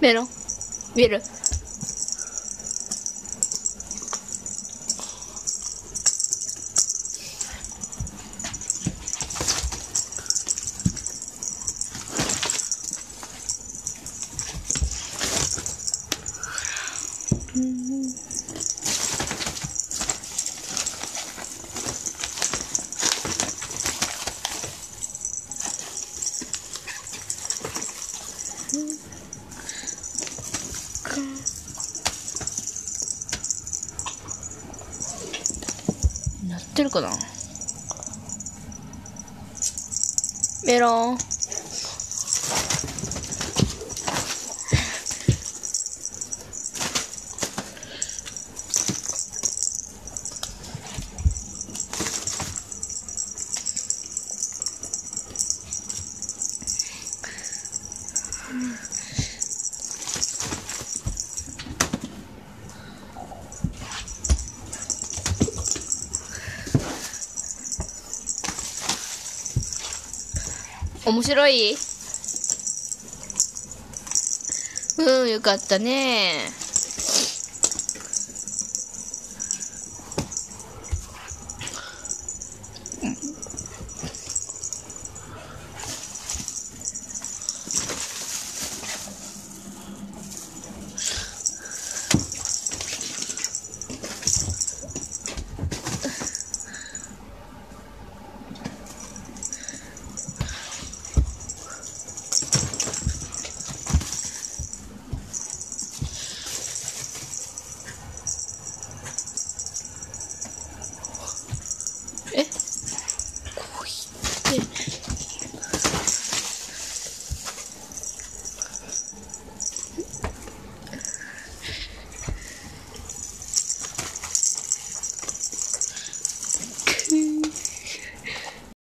メロってるかな？メロン。面白い？うんよかったね。え？こうって。